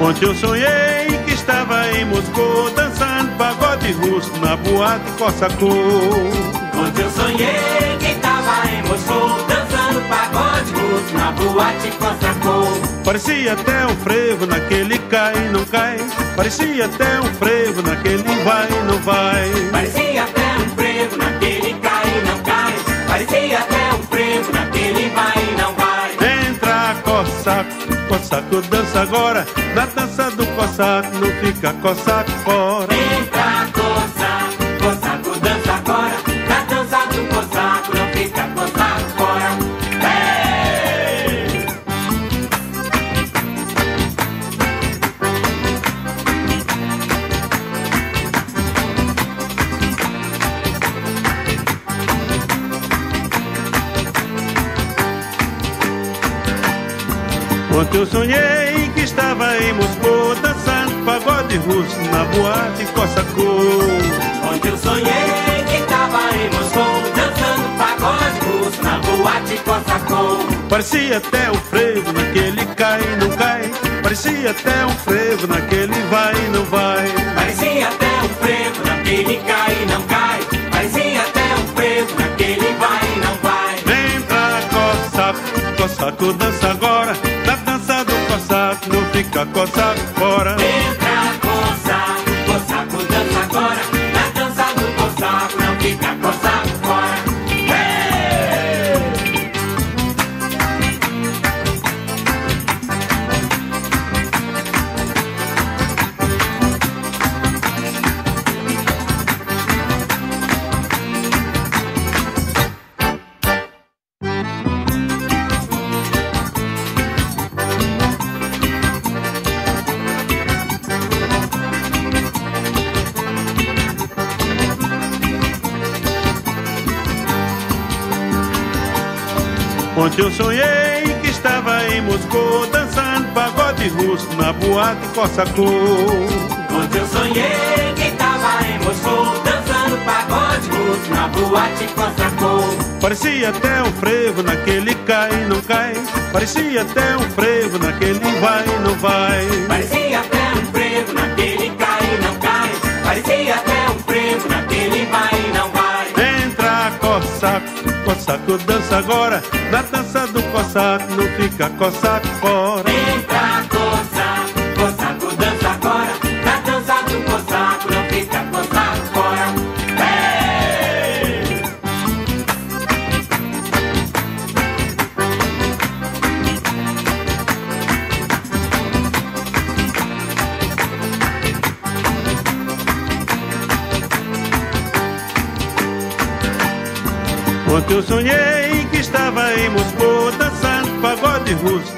Ontem eu sonhei que estava em Moscou dançando pagode russo na boate Cossacô. Ontem eu sonhei que estava em Moscou dançando pagode russo na boate Cossacô. Parecia até um frevo naquele cai e não cai. Parecia até um frevo naquele vai e não vai. Parecia até um frevo naquele cai não cai. Parecia até Cossaco dança agora. Na dança do Cossaco não fica Cossaco fora. Entra Cossaco, Cossaco dança agora. Ontem eu sonhei que estava em Moscou dançando pagode russo na boate Cossacô. Ontem eu sonhei que estava em Moscou dançando pagode russo na boate Cossacô. Parecia até um frevo naquele cai e não cai. Parecia até um frevo naquele vai e não vai. Parecia até um frevo naquele cai e não cai. Parecia até um frevo naquele vai e não vai. Vem pra Cossaco, Cossaco dança agora. Fica Cossaco fora. Entra Cossaco, Cossaco dança agora. Ontem eu sonhei que estava em Moscou dançando pagode russo na boate Cossacô. Ontem eu sonhei que estava em Moscou dançando pagode russo na boate Cossacô. Parecia até um frevo naquele cai não cai. Parecia até um frevo naquele vai e não vai. Parecia até um frevo naquele cai não cai. Parecia até um frevo naquele vai e não vai. Entra Cossaco, Cossaco dança agora. Cossaco não fica Cossaco fora. Entra Cossaco, Cossaco dança agora. Na dança do Cossaco não fica Cossaco fora. Ei! Ontem eu sonhei que estava em Moscou dançando pagode russo